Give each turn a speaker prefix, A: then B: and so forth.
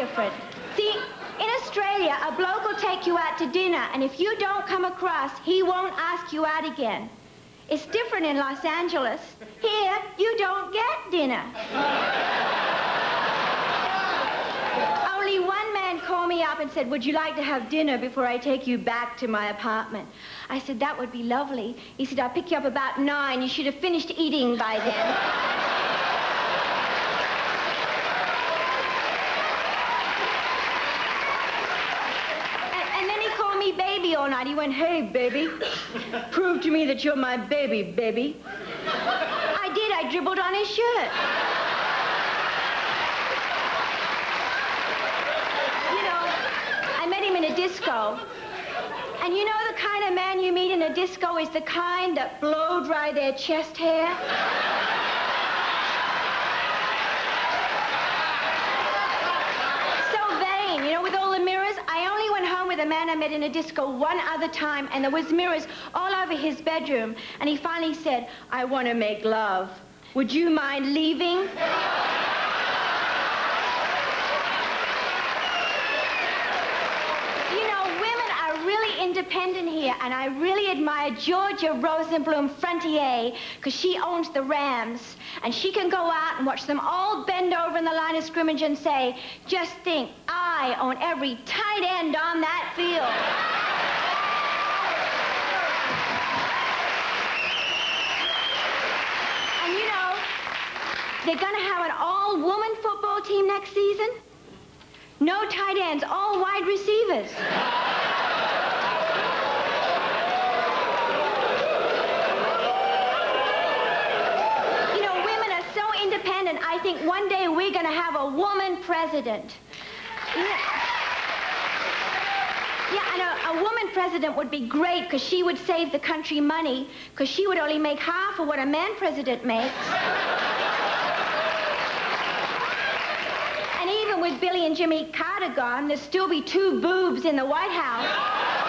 A: different. See, in Australia, a bloke will take you out to dinner, and if you don't come across, he won't ask you out again. It's different in Los Angeles. Here, you don't get dinner. Only one man called me up and said, would you like to have dinner before I take you back to my apartment? I said, that would be lovely. He said, I'll pick you up about nine. You should have finished eating by then. all night. He went, hey, baby, prove to me that you're my baby, baby. I did. I dribbled on his shirt. You know, I met him in a disco. And you know the kind of man you meet in a disco is the kind that blow dry their chest hair? the man I met in a disco one other time, and there was mirrors all over his bedroom. And he finally said, I want to make love. Would you mind leaving? Independent here, and I really admire Georgia Rosenbloom Frontiere, because she owns the Rams, and she can go out and watch them all bend over in the line of scrimmage and say, just think, I own every tight end on that field. And you know, they're going to have an all-woman football team next season. No tight ends, all wide receivers. I think one day we're going to have a woman president. Yeah. Yeah, and a, a, woman president would be great because she would save the country money because she would only make half of what a man president makes. and even with Billy and Jimmy Carter gone, there'd still be two boobs in the White House.